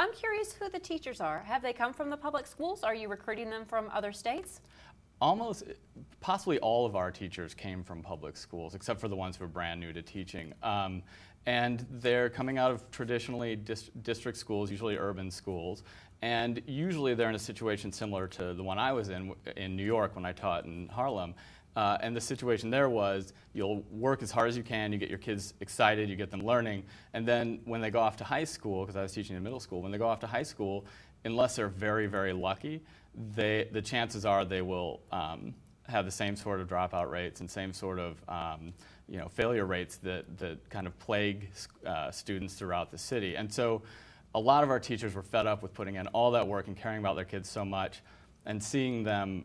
I'm curious who the teachers are. Have they come from the public schools? Are you recruiting them from other states? Almost, possibly all of our teachers came from public schools, except for the ones who are brand new to teaching. Um, and they're coming out of traditionally dis district schools, usually urban schools, and usually they're in a situation similar to the one I was in in New York when I taught in Harlem. Uh, and the situation there was you'll work as hard as you can, you get your kids excited, you get them learning, and then when they go off to high school, because I was teaching in middle school, when they go off to high school, unless they're very, very lucky, they, the chances are they will um, have the same sort of dropout rates and same sort of um, you know, failure rates that, that kind of plague uh, students throughout the city. And so a lot of our teachers were fed up with putting in all that work and caring about their kids so much and seeing them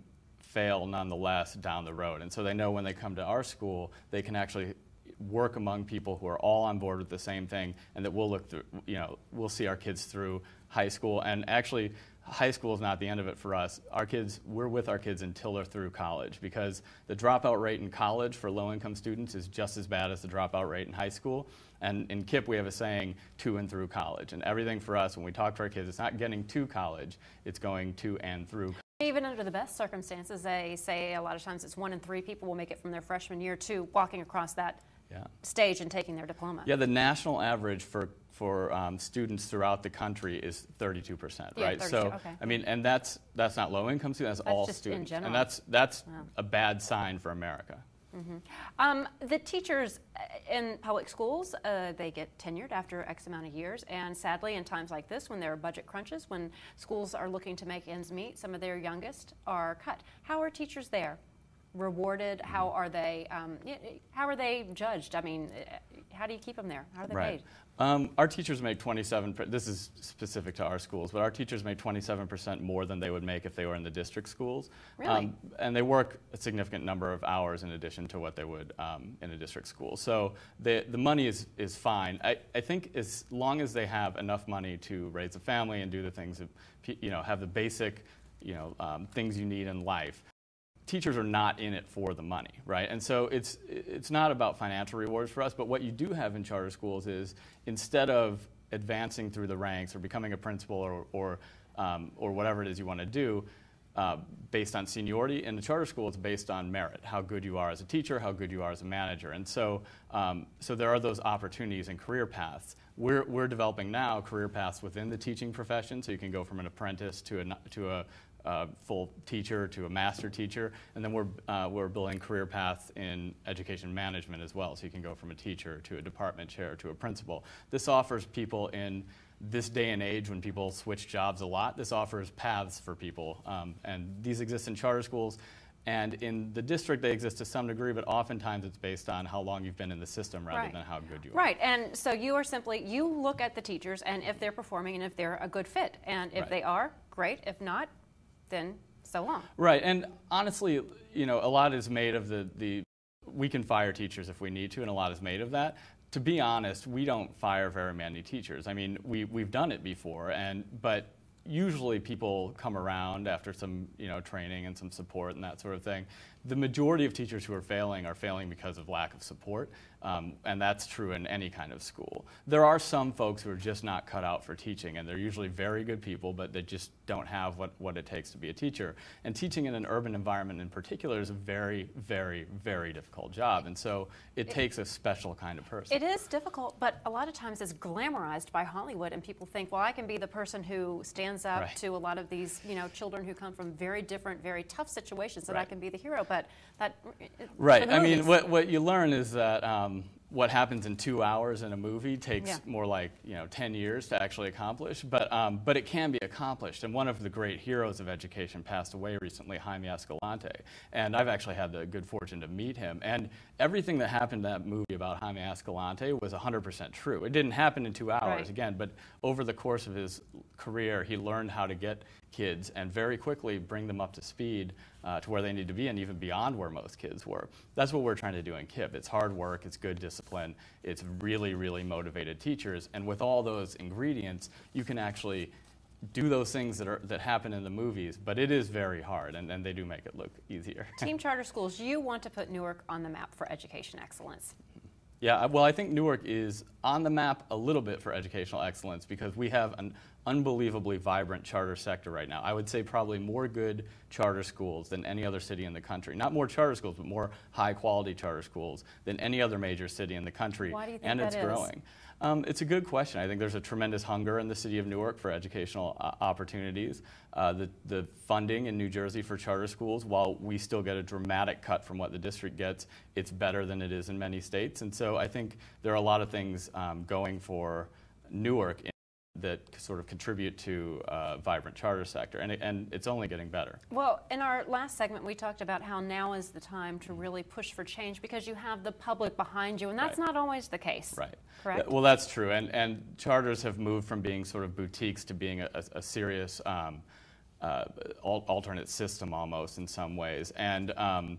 fail nonetheless down the road. And so they know when they come to our school, they can actually work among people who are all on board with the same thing and that we'll look through, you know, we'll see our kids through high school. And actually, high school is not the end of it for us. Our kids, we're with our kids until they're through college because the dropout rate in college for low income students is just as bad as the dropout rate in high school. And in KIPP, we have a saying, to and through college. And everything for us, when we talk to our kids, it's not getting to college, it's going to and through even under the best circumstances, they say a lot of times it's one in three people will make it from their freshman year to walking across that yeah. stage and taking their diploma. Yeah, the national average for for um, students throughout the country is 32 percent, yeah, right? 32, so okay. I mean, and that's that's not low income students, that's, that's all students, and that's that's a bad sign for America. Mm-hmm. Um, the teachers uh, in public schools, uh, they get tenured after X amount of years, and sadly, in times like this, when there are budget crunches, when schools are looking to make ends meet, some of their youngest are cut. How are teachers there? Rewarded? How are they? Um, how are they judged? I mean, uh, how do you keep them there? How are they right. paid? Um, our teachers make 27, this is specific to our schools, but our teachers make 27% more than they would make if they were in the district schools. Really? Um, and they work a significant number of hours in addition to what they would um, in a district school. So the, the money is, is fine. I, I think as long as they have enough money to raise a family and do the things, that, you know, have the basic you know, um, things you need in life, teachers are not in it for the money, right? And so it's, it's not about financial rewards for us, but what you do have in charter schools is instead of advancing through the ranks or becoming a principal or, or, um, or whatever it is you want to do, uh, based on seniority. In the charter school, it's based on merit, how good you are as a teacher, how good you are as a manager. And so, um, so there are those opportunities and career paths. We're, we're developing now career paths within the teaching profession, so you can go from an apprentice to a, to a uh, full teacher to a master teacher, and then we're, uh, we're building career paths in education management as well, so you can go from a teacher to a department chair to a principal. This offers people in this day and age when people switch jobs a lot, this offers paths for people, um, and these exist in charter schools. And in the district, they exist to some degree, but oftentimes it's based on how long you've been in the system rather right. than how good you are. Right, and so you are simply, you look at the teachers and if they're performing and if they're a good fit. And if right. they are, great. If not, then so long. Right, and honestly, you know, a lot is made of the, the we can fire teachers if we need to, and a lot is made of that. To be honest, we don't fire very many teachers. I mean, we, we've done it before, and but usually people come around after some you know training and some support and that sort of thing. The majority of teachers who are failing are failing because of lack of support, um, and that's true in any kind of school. There are some folks who are just not cut out for teaching, and they're usually very good people, but they just don't have what, what it takes to be a teacher. And teaching in an urban environment in particular is a very, very, very difficult job, and so it, it takes a special kind of person. It is difficult, but a lot of times it's glamorized by Hollywood, and people think, well, I can be the person who stands up right. to a lot of these, you know, children who come from very different, very tough situations, and right. I can be the hero. But that right. I mean, what what you learn is that. Um, what happens in two hours in a movie takes yeah. more like you know 10 years to actually accomplish but um, but it can be accomplished and one of the great heroes of education passed away recently Jaime Escalante and I've actually had the good fortune to meet him and everything that happened in that movie about Jaime Escalante was 100% true it didn't happen in two hours right. again but over the course of his career he learned how to get kids and very quickly bring them up to speed uh, to where they need to be and even beyond where most kids were. That's what we're trying to do in KIPP. It's hard work, it's good discipline, it's really, really motivated teachers, and with all those ingredients, you can actually do those things that, are, that happen in the movies, but it is very hard, and, and they do make it look easier. Team Charter Schools, you want to put Newark on the map for education excellence. Yeah, well, I think Newark is on the map a little bit for educational excellence because we have an unbelievably vibrant charter sector right now. I would say probably more good charter schools than any other city in the country. Not more charter schools, but more high quality charter schools than any other major city in the country. Why do you think and that it's is? growing. Um, it's a good question. I think there's a tremendous hunger in the city of Newark for educational uh, opportunities. Uh, the, the funding in New Jersey for charter schools, while we still get a dramatic cut from what the district gets, it's better than it is in many states. And so I think there are a lot of things um, going for Newark in, that sort of contribute to a vibrant charter sector, and, it, and it's only getting better. Well, in our last segment, we talked about how now is the time to really push for change because you have the public behind you, and that's Right. not always the case. Right. Correct? Well, that's true. And, and charters have moved from being sort of boutiques to being a, a, a serious um, uh, alternate system almost in some ways. And, um,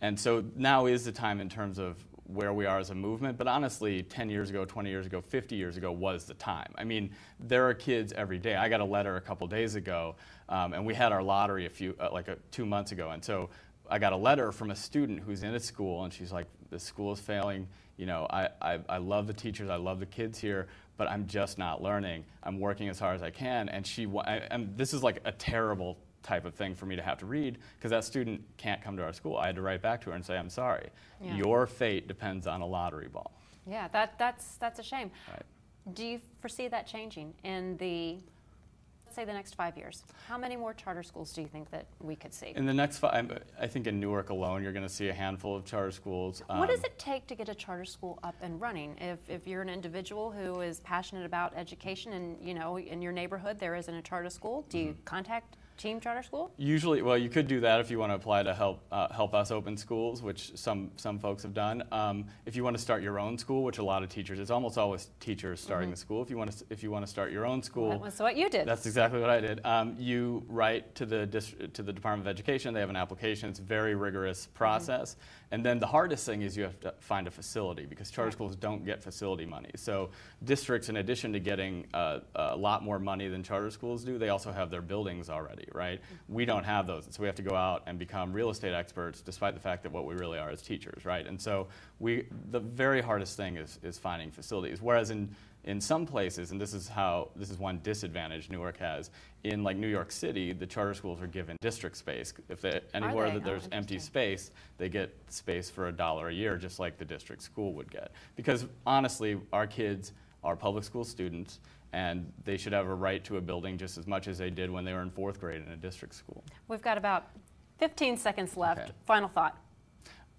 and so now is the time in terms of where we are as a movement. But honestly, 10 years ago, 20 years ago, 50 years ago was the time. I mean, there are kids every day. I got a letter a couple days ago, um, and we had our lottery a few, uh, like a, two months ago. And so I got a letter from a student who's in a school, and she's like, "The school is failing. You know, I, I, I love the teachers, I love the kids here, but I'm just not learning. I'm working as hard as I can." And she, I, and this is like a terrible type of thing for me to have to read because that student can't come to our school. I had to write back to her and say, "I'm sorry. Yeah. Your fate depends on a lottery ball." Yeah, that, that's, that's a shame. Right. Do you foresee that changing in the, let's say, the next five years? How many more charter schools do you think that we could see? In the next five, I think in Newark alone, you're going to see a handful of charter schools. what does Um, it take to get a charter school up and running? If, if you're an individual who is passionate about education and, you know, in your neighborhood there isn't a charter school, do you contact Team Charter School? Usually, well, you could do that if you want to apply to help uh, help us open schools, which some some folks have done. Um, if you want to start your own school, which a lot of teachers, it's almost always teachers starting the school. If you want to if you want to start your own school, That was what you did. that's exactly what I did. Um, you write to the to the Department of Education. They have an application. It's a very rigorous process. And then the hardest thing is you have to find a facility because charter schools don't get facility money. So districts, in addition to getting uh, a lot more money than charter schools do, they also have their buildings already, right? We don't have those, and so we have to go out and become real estate experts, despite the fact that what we really are is teachers, right? And so we, the very hardest thing is, is finding facilities. Whereas in in some places, and this is how this is one disadvantage Newark has. In like New York City, the charter schools are given district space. If they, anywhere they? that Oh, there's empty space, they get space for a dollar a year, just like the district school would get. Because honestly, our kids are public school students, and they should have a right to a building just as much as they did when they were in fourth grade in a district school. We've got about 15 seconds left. Okay. Final thought.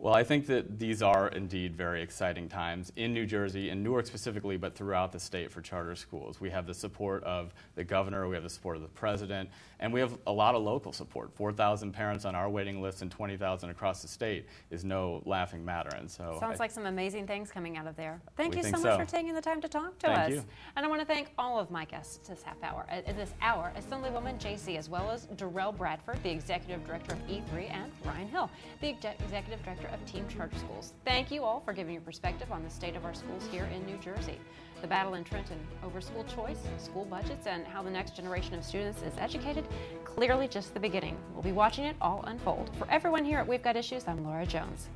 Well, I think that these are indeed very exciting times in New Jersey, in Newark specifically, but throughout the state for charter schools. We have the support of the governor, we have the support of the president, and we have a lot of local support. 4,000 parents on our waiting list and 20,000 across the state is no laughing matter. And so Sounds I- like some amazing things coming out of there. Thank you so much so. for taking the time to talk to Thank us. you. And I want to thank all of my guests this half hour, uh, this hour, Assemblywoman Jasey, as well as Darrell Bradford, the Executive Director of E3, and Ryan Hill, the Exec- Executive Director of Team Charter Schools. Thank you all for giving your perspective on the state of our schools here in New Jersey. The battle in Trenton over school choice, school budgets, and how the next generation of students is educated, clearly just the beginning. We'll be watching it all unfold. For everyone here at We've Got Issues, I'm Laura Jones.